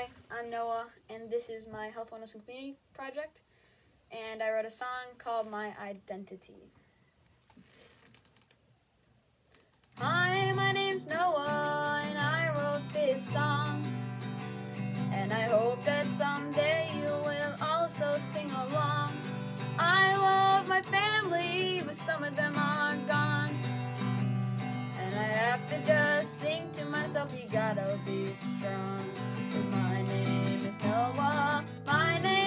Hi, I'm Noah, and this is my Health, Wellness, and Community project. And I wrote a song called My Identity. Hi, my name's Noah, and I wrote this song. And I hope that someday you will also sing along. I love my family, but some of them are gone. To just think to myself, you gotta be strong. My name is Noah, my name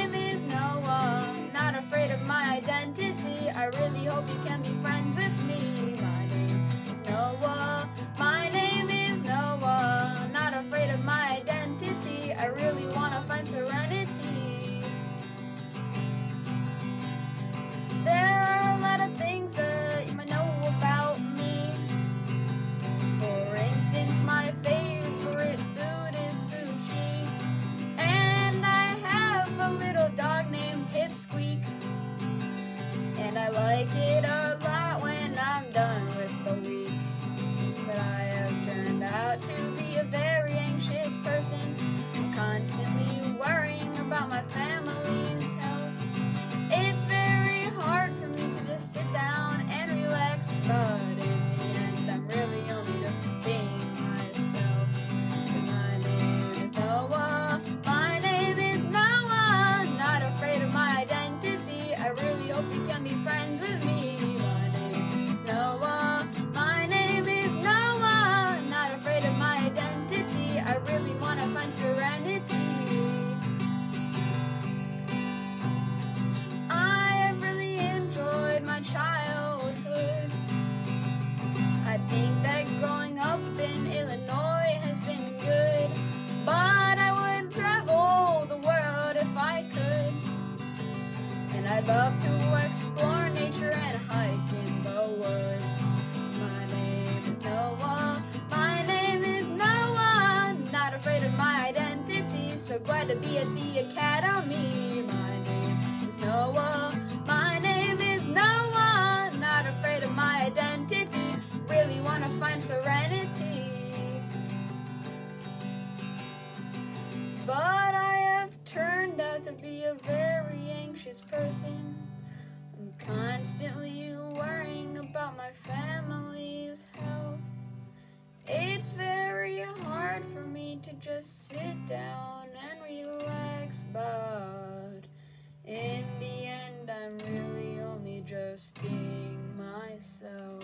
like it And I'd love to explore nature and hike in the woods. My name is Noah. My name is Noah. Not afraid of my identity. So glad to be at the academy. My name is Noah. My name is Noah. Not afraid of my identity. Really want to find serenity. But to be a very anxious person. I'm constantly worrying about my family's health. It's very hard for me to just sit down and relax, but in the end, I'm really only just being myself.